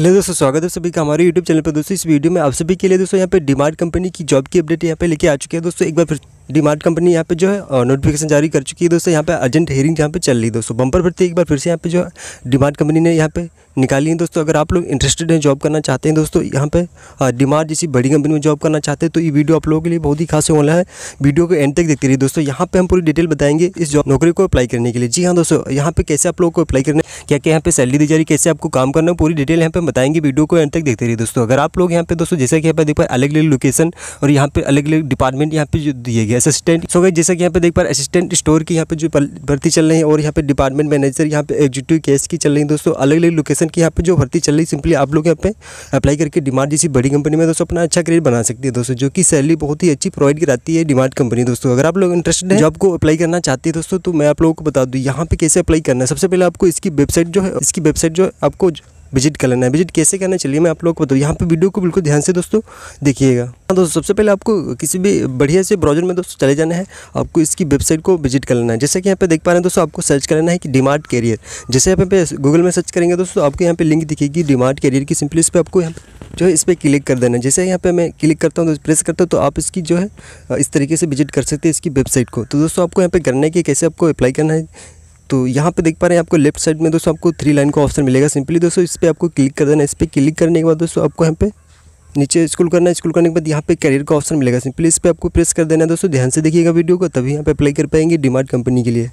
Hello दोस्तों, स्वागत है सभी का हमारे यूट्यूब चैनल पर। दोस्तों, इस वीडियो में आप सभी के लिए दोस्तों, यहाँ पे डिमार्ट कंपनी की जॉब की अपडेट यहाँ पे लेके आ चुके हैं। दोस्तों, एक बार फिर डिमार्ट कंपनी यहाँ पे जो है नोटिफिकेशन जारी कर चुकी है दोस्तों यहाँ पे अर्जेंट हेयरिंग यहाँ पे चल रही है दोस्तों बम्पर भर्ती एक बार फिर से यहाँ पे जो है डिमार्ट कंपनी ने यहाँ पे निकाली है दोस्तों अगर आप लोग इंटरेस्टेड हैं जॉब करना चाहते हैं दोस्तों यहाँ पे डिमार्ट जैसी बड़ी कंपनी में जॉब करना चाहते हैं तो ये वीडियो आप लोगों के लिए बहुत ही खास होने है वीडियो को एंड तक देखते रहिए दोस्तों यहाँ पे हम पूरी डिटेल बताएँगे इस जॉब नौकरी को अप्लाई करने के लिए जी हाँ दोस्तों यहाँ पे कैसे आप लोगों को अप्लाई करना क्या क्या यहाँ पे सैलरी दी जा रही है कैसे आपको काम करना है पूरी डिटेल यहाँ पे बताएँगे वीडियो को एंड तक देखते रहिए दोस्तों अगर आप लोग यहाँ पे दोस्तों जैसे कि यहाँ पे देख पाए अलग अलग लोकेशन और यहाँ पे अलग अलग डिपार्टमेंट यहाँ पे जो दिए गए असिस्टेंट सो गए जैसा कि यहाँ पे देख पा रहे असिस्टेंट स्टोर की यहाँ पे जो भर्ती चल रही है और यहाँ पे डिपार्टमेंट मैनेजर यहाँ पे एग्जीक्यूटिव केस की चल रही है दोस्तों। अलग अलग लोकेशन की यहाँ पे जो भर्ती चल रही है सिंपली आप लोग यहाँ पे अप्लाई करके डिमांड जैसी बड़ी कंपनी में दोस्तों अपना अच्छा करियर बना सकती है दोस्तों, जो कि सैलरी बहुत ही अच्छी प्रोवाइड कराती है डिमांड कंपनी दोस्तों। अगर आप लोग इंटरेस्टेड है जॉब को अप्लाई करना चाहते हैं दोस्तों तो मैं आप लोगों को बता दूँ, यहाँ पे कैसे अप्लाई करना है। सबसे पहले आपको इसकी वेबसाइट जो है, इसकी वेबसाइट जो है, आपको विज़िट कर लेना है। विज़िट कैसे करना चलिए मैं आप लोगों को बताऊँ। यहाँ पे वीडियो को बिल्कुल ध्यान से दोस्तों देखिएगा। हाँ दोस्तों, सबसे पहले आपको किसी भी बढ़िया से ब्राउज़र में दोस्तों चले जाना है। आपको इसकी वेबसाइट को विज़िट कर लेना है। जैसे कि यहाँ पे देख पा रहे हैं दोस्तों, आपको सर्च कर लेना है कि डिमार्ट कैरियर। जैसे यहाँ पे गूगल में सर्च करेंगे दोस्तों, आपको यहाँ पे लिंक दिखेगी डिमार्ट कैरियर की। सिंपली इस पर आपको यहाँ जो है इस पर क्लिक कर देना जैसे यहाँ पे मैं क्लिक करता हूँ तो प्रेस करता हूँ तो आप इसकी जो है, इस तरीके से विज़िट कर सकते हैं इसकी वेबसाइट को। तो दोस्तों, आपको यहाँ पे करना है कैसे आपको अप्लाई करना है। तो यहाँ पे देख पा रहे हैं आपको लेफ़्ट साइड में दोस्तों आपको थ्री लाइन का ऑप्शन मिलेगा। सिंपली दोस्तों इस पर आपको क्लिक कर देना इस पर क्लिक करने के बाद दोस्तों आपको यहाँ पे नीचे स्कूल करना स्कूल करने के बाद यहाँ पे करियर का ऑप्शन मिलेगा। सिंपली इस पर आपको प्रेस कर देना है दोस्तों। ध्यान से देखिएगा वीडियो को, तभी यहाँ पे अप्लाई कर पाएँगे डिमार्ट कंपनी के लिए।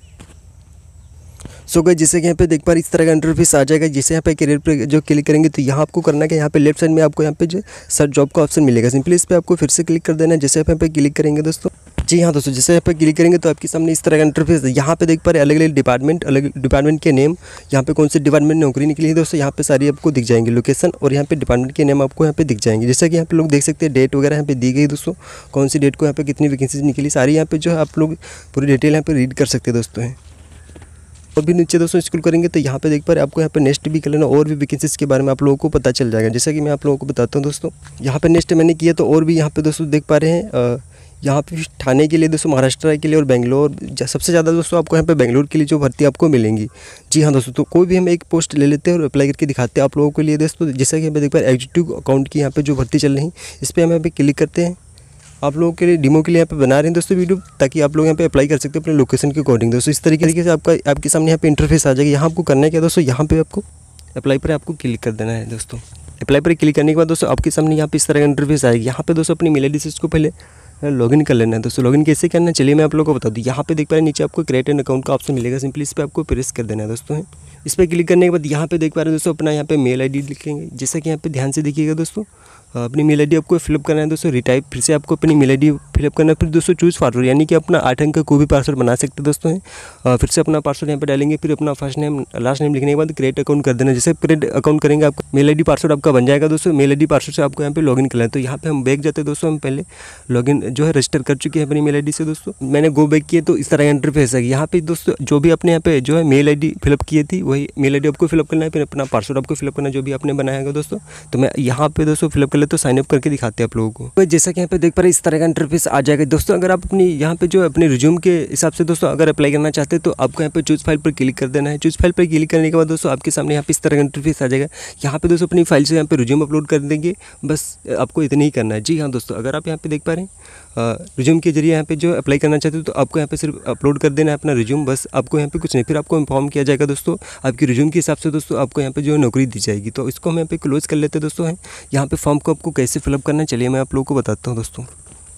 सो गए जैसे कि यहाँ पे देख पा रहे इस तरह का इंटरफेस आ जाएगा। जैसे यहाँ पे करियर पे जो क्लिक करेंगे तो यहाँ आपको करना है यहाँ पे लेफ़्ट साइड में आपको यहाँ पे जो सर्च जॉब का ऑप्शन मिलेगा। सिंपली इस पर आपको फिर से क्लिक कर देना है। जैसे यहाँ पे क्लिक करेंगे दोस्तों जी हाँ दोस्तों जैसे यहाँ पे क्लिक करेंगे तो आपके सामने इस तरह का इंटरफेस है यहाँ पे देख पा रहे अलग अलग डिपार्टमेंट अलग डिपार्टमेंट के नेम यहाँ पे कौन से डिपार्टमेंट नौकरी निकली है दोस्तों यहाँ पे सारी आपको दिख जाएँगे लोकेशन और यहाँ पे डिपार्टमेंट के नेम आपको यहाँ पे दिख जाएँगे जैसा कि यहाँ पे लोग देख सकते हैं डेट वगैरह यहाँ पे दी गई दोस्तों कौन सी डेट को यहाँ पे कितनी वैकेंसीज निकली सारी यहाँ पे जो है आप लोग पूरी डिटेल यहाँ पे रीड कर सकते हैं दोस्तों और भी नीचे दोस्तों स्कूल करेंगे तो यहाँ पे देख पा रहे आपको यहाँ पे नेक्स्ट भी कर लेना और भी वैकेंसीज के बारे में आप लोगों को पता चल जाएगा जैसा कि मैं आप लोगों को बताता हूँ दोस्तों यहाँ पे नेक्स्ट मैंने किया तो और भी यहाँ पे दोस्तों देख पा रहे हैं यहाँ पे ठाणे के लिए दोस्तों महाराष्ट्र के लिए और बेंगलोर सबसे ज़्यादा दोस्तों आपको यहाँ पे बेंगलोर के लिए जो भर्ती आपको मिलेंगी जी हाँ दोस्तों तो कोई भी हम एक पोस्ट ले लेते हैं और अप्लाई करके दिखाते हैं आप लोगों के लिए दोस्तों जैसा कि हमें देख पा रहे एग्जीक्यूटिव अकाउंट की यहाँ पर जो भर्ती चल रही है इस पर हम यहाँ पे क्लिक करते हैं आप लोगों के लिए डिमो के लिए यहाँ पे बना रहे हैं दोस्तों वीडियो ताकि आप लोग यहाँ पे अप्लाई कर सकते हैं अपने लोकेशन के अकॉर्डिंग दोस्तों इस तरीके से आपका आपके सामने यहाँ पे इंटरफेस आ जाएगा यहाँ आपको करना क्या दोस्तों यहाँ पे आपको अप्लाई पर आपको क्लिक कर देना है दोस्तों अप्लाई पर क्लिक करने के बाद दोस्तों आपके सामने यहाँ पे इस तरह का इंटरफेस आएगा यहाँ पे दोस्तों अपनी मेल आई को पहले लॉगिन कर लेना है। दोस्तों लॉगिन कैसे करना है? चलिए मैं आप लोगों को बता दूँ। यहाँ पे देख पा रहे हैं, नीचे आपको क्रिएट एन अकाउंट का ऑप्शन मिलेगा। सिंपली इस पर आपको प्रेस कर देना है दोस्तों इस पर क्लिक करने के बाद यहाँ पे देख पा रहे हैं दोस्तों, अपना यहाँ पे मेल आईडी लिखेंगे। जैसा कि यहाँ पे ध्यान से देखिएगा दोस्तों अपनी मेल आईडी आपको फिलअप करना है दोस्तों रिटाइप फिर से आपको अपनी मेल आई फिलअप करना है। फिर दोस्तों चूज़ पासवर्ड यानी कि अपना आठ अंक का कोई भी पासवर्ड बना सकते हैं दोस्तों, हैं। फिर से अपना पासवर्ड यहाँ पर डालेंगे, फिर अपना फ़र्स्ट नेम लास्ट नेम लिखने के बाद क्रिएट अकाउंट कर देना। जैसे क्रिएट अकाउंट करेंगे, आपको मेल आईडी पासवर्ड आपका बन जाएगा दोस्तों। मेल आई पासवर्ड से आपको यहाँ पे लॉगिन करना है। तो यहाँ पे हम बैक जाते हैं दोस्तों, हम पहले लॉगिन जो है रजिस्टर कर चुके हैं अपनी मेल आईडी से दोस्तों मैंने गो बैक किया तो इस तरह इंटरफेस है यहाँ पे दोस्तों जो भी अपने यहाँ पे जो है मेल आई फिलअप की थी वही मेल आईडी आपको फिलअप करना है फिर अपना पासवर्ड आपको फिलअप करना है जो भी आपने बनाया दोस्तों तो मैं यहाँ पे दोस्तों फिलअप कर ले तो साइनअप करके दिखाते हैं आप लोगों को तो जैसा कि यहाँ पे देख पा रहे इस तरह का इंटरफेस आ जाएगा दोस्तों अगर आप अपनी यहाँ पे जो अपने रिज्यूम के हिसाब से दोस्तों अगर अप्लाई करना चाहते हैं तो आपको यहाँ पे चूज़ फ़ाइल पर क्लिक कर देना है चूज़ फ़ाइल पर क्लिक करने के बाद दोस्तों आपके सामने यहाँ पे इस तरह का इंटरफेस आ जाएगा यहाँ पे दोस्तों अपनी फ़ाइल से यहाँ पे रिज्यूम अपलोड कर देंगे बस आपको इतना ही करना है जी हाँ दोस्तों अगर आप यहाँ पे देख पा रहे हैं रिज्यूम के ज़रिए यहाँ पे जो अप्लाई करना चाहते हो तो आपको यहाँ पे सिर्फ़ अपलोड कर देना है अपना रिज्यूम बस आपको यहाँ पे कुछ नहीं, फिर आपको इन्फॉर्म किया जाएगा दोस्तों, आपकी रिज्यूम के हिसाब से दोस्तों आपको यहाँ पे जो नौकरी दी जाएगी। तो इसको हम यहाँ पे क्लोज कर लेते हैं दोस्तों, हैं। यहाँ पे फॉर्म को आपको कैसे फिलअप करना है, चलिए मैं आप लोगों को बताता हूँ दोस्तों।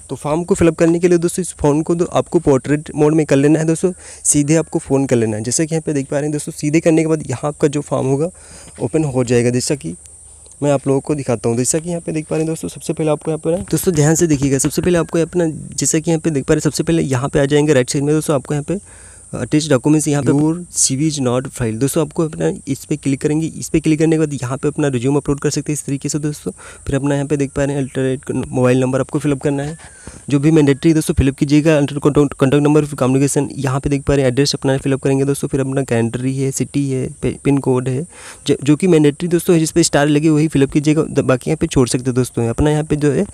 तो फॉर्म को फिलअप करने के लिए दोस्तों, इस फ़ोन को तो आपको पोर्ट्रेट मोड में कर लेना है दोस्तों, सीधे आपको फ़ोन कर लेना है। जैसा कि यहाँ पे देख पा रहे हैं दोस्तों, सीधे करने के बाद यहाँ आपका जो फॉर्म होगा ओपन हो जाएगा। जैसा कि मैं आप लोगों को दिखाता हूँ। जैसा कि यहाँ पे देख पा रहे हैं दोस्तों, सबसे पहले आपको यहाँ पर दोस्तों, ध्यान से देखिएगा, सबसे पहले आपको अपना जैसा कि यहाँ पे देख पा रहे हैं, सबसे पहले यहाँ पे आ जाएँगे राइट साइड में। दोस्तों, आपको यहाँ पे अटैच डॉक्यूमेंट्स यहाँ पे और C V is not file दोस्तों आपको अपना इस पर क्लिक करेंगे। इस पर क्लिक करने के बाद यहाँ पे अपना रिज्यूम अपलोड कर सकते हैं इस तरीके से दोस्तों। फिर अपना यहाँ पे देख पा रहे हैं अल्टरनेट मोबाइल नंबर आपको फिलअप करना है। जो भी मैंडेटरी दोस्तों फिलअप कीजिएगा। अंडर कॉन्टैक्ट नंबर फिर कम्युनिकेशन यहाँ पे देख पा रहे हैं एड्रेस अपना फिलअप करेंगे दोस्तों। फिर अपना कैंट्री है सिटी है पिन कोड है। जो कि मैंडेटरी दोस्तों है जिस पर स्टार लगे वही फिलअप कीजिएगा। बाकी यहाँ पे छोड़ सकते हैं दोस्तों। अपना यहाँ पे जो है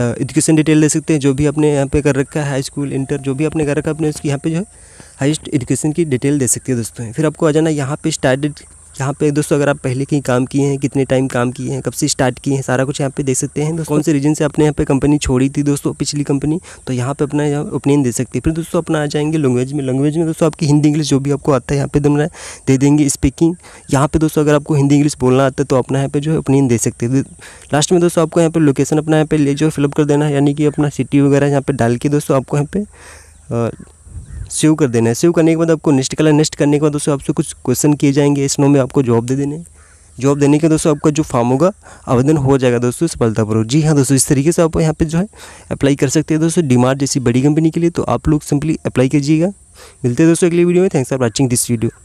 एजुकेशन डिटेल दे सकते हैं। जो भी आपने यहाँ पे कर रखा है हाई स्कूल इंटर जो भी आपने कर रखा है अपने उसकी यहाँ पे जो है हाइस्ट एजुकेशन की डिटेल दे सकती है दोस्तों फिर आपको आ जाना यहाँ पे स्टार्टेड यहाँ पे दोस्तों अगर आप पहले कहीं काम किए हैं कितने टाइम काम किए हैं कब से स्टार्ट किए हैं सारा कुछ यहाँ पे देख सकते हैं दोस्तों कौन से रीजन से आपने यहाँ पे कंपनी छोड़ी थी दोस्तों पिछली कंपनी तो यहाँ पे अपना ओपिनियन दे सकते हैं फिर दोस्तों अपना आ जाएँगे लैंग्वेज में लैंग्वेज में दोस्तों आपकी हिंदी इंग्लिश जो भी आपको आता है यहाँ पे देना दे देंगे स्पीकिंग यहाँ पे दोस्तों अगर आपको हिंदी इंग्लिश बोलना आता है तो अपना यहाँ पे जो है ओपिनियन दे सकते हैं लास्ट में दोस्तों आपको यहाँ पे लोकेशन अपना यहाँ पे ले जो फिलअप कर देना है यानी कि अपना सिटी वगैरह यहाँ पर डाल के दोस्तों आपको यहाँ पे सेव कर देना है। सेव करने के बाद आपको नेक्स्ट कलर नेक्स्ट करने के बाद दोस्तों आपसे कुछ क्वेश्चन किए जाएँगे। इस नो में आपको जॉब दे देने जॉब देने के दोस्तों आपका जो फॉर्म होगा, आवेदन हो जाएगा दोस्तों सफलतापूर्वक। जी हाँ दोस्तों, इस तरीके से आप यहाँ पे जो है अप्लाई कर सकते हैं दोस्तों डिमार्ट जैसी बड़ी कंपनी के लिए। तो आप लोग सिंपली अप्लाई कीजिएगा। मिलते हैं दोस्तों अगली वीडियो में। Thanks for watching this video